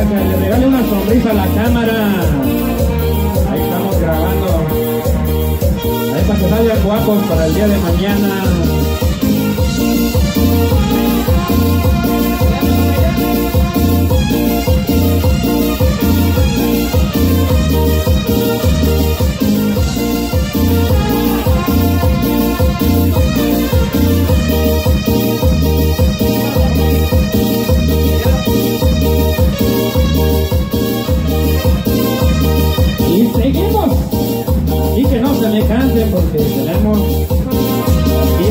que le regale una sonrisa a la cámara. Ahí estamos grabando. Ahí para que salgan guapos para el día de mañana. Seguimos. Y que no se me canse porque tenemos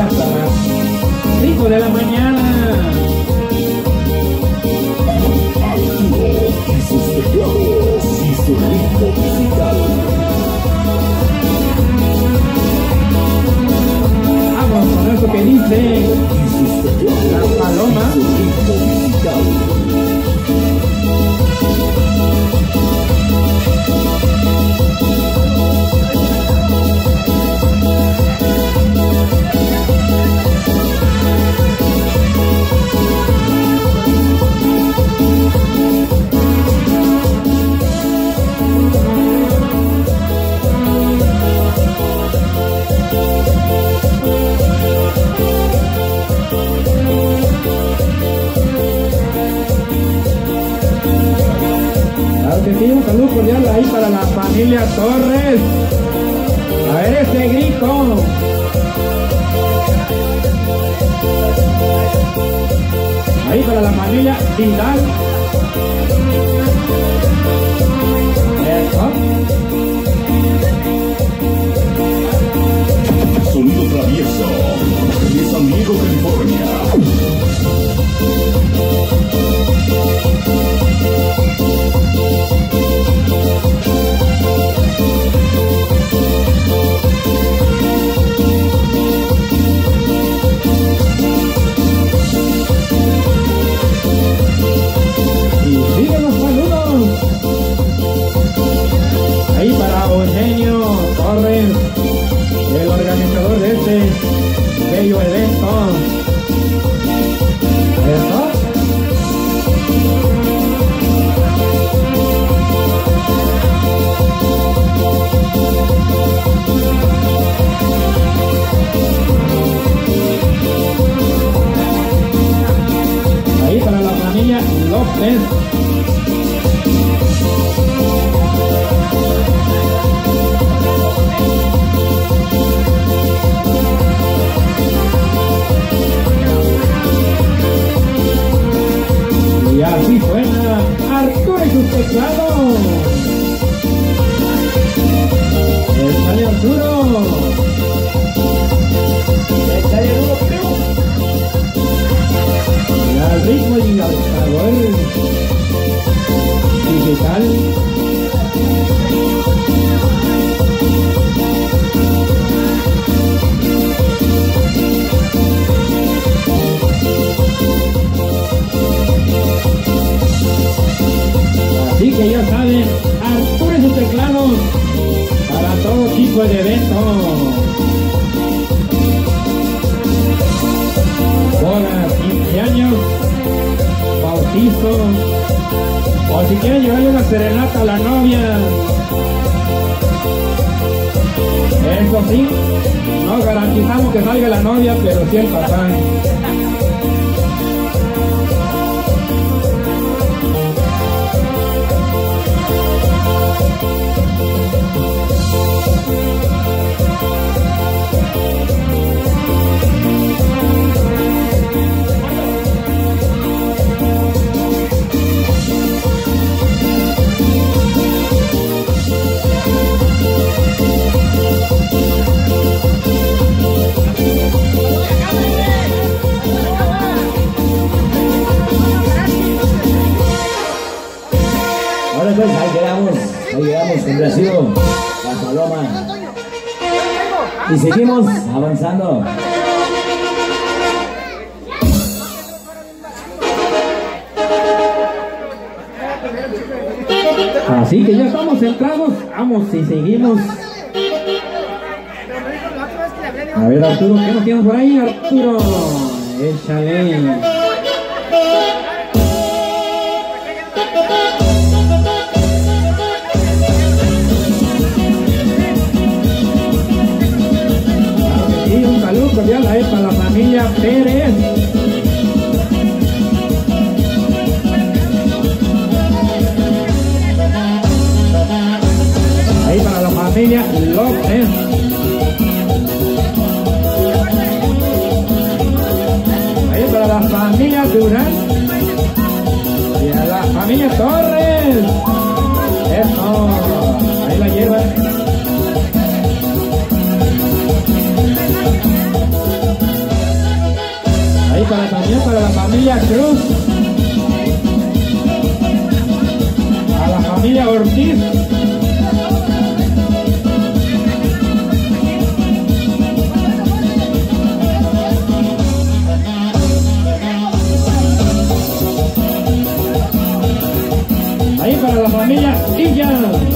hasta las 5 de la mañana. Un saludo cordial ahí para la familia Torres. A ver ese grito. Ahí para la familia Vidal. Eso. Sonido travieso San Diego, California. Eventos. bodas, 15 años, bautizo, o si quieren llevarle una serenata a la novia. Eso sí, no garantizamos que salga la novia, pero sí el papá. Quedamos, complacido, la paloma. Y seguimos avanzando. Así que ya estamos centrados, vamos y seguimos. A ver Arturo, ¿qué nos tienes por ahí Arturo? Échale. ahí e para la familia Pérez. Ahí para la familia López. Ahí para la familia Durán. Y a la familia Torres. Eso. Cruz, a la familia Ortiz, ahí para la familia Illa.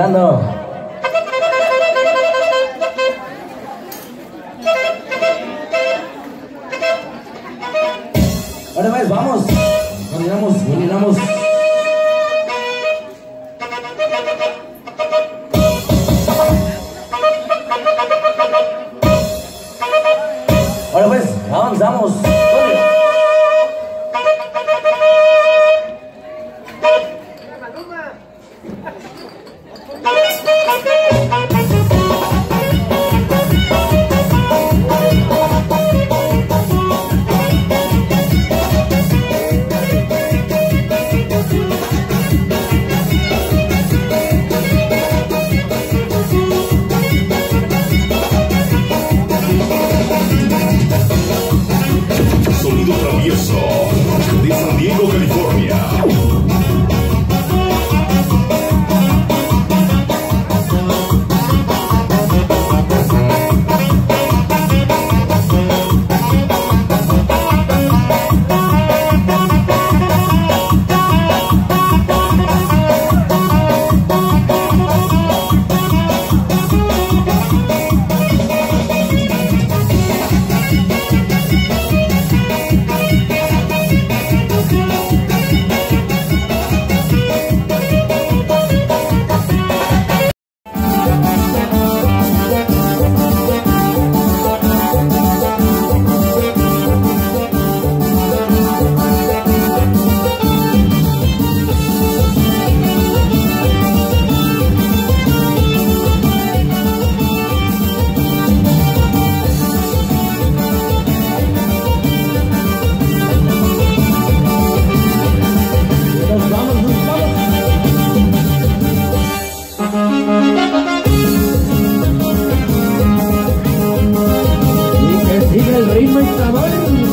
Seguimos siga el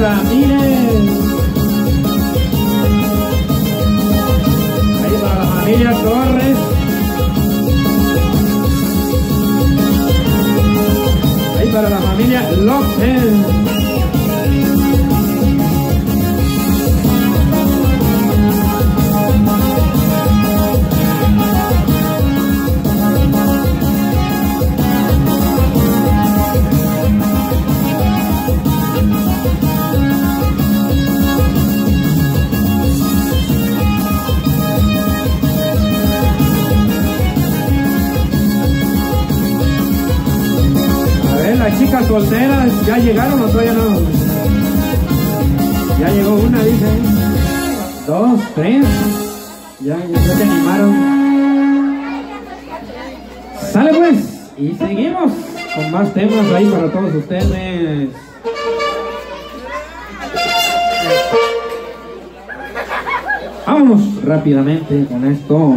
Ramírez. Chicas solteras ya llegaron o todavía no. Ya llegó una, dice. Dos, tres. Ya, ya se animaron. Sale pues. Y seguimos con más temas ahí para todos ustedes. Vámonos rápidamente con esto.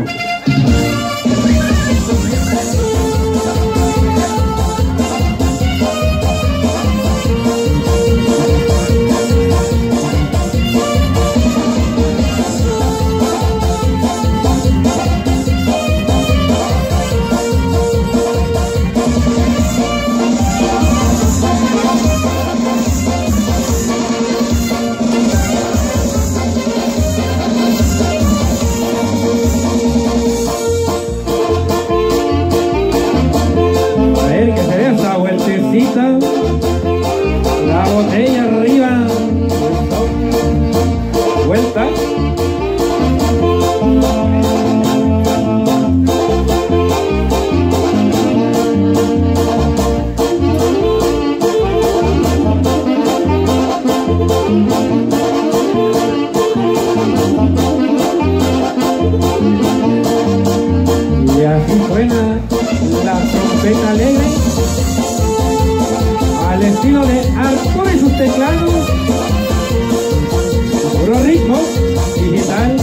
De sus teclados. Puro ritmo digital.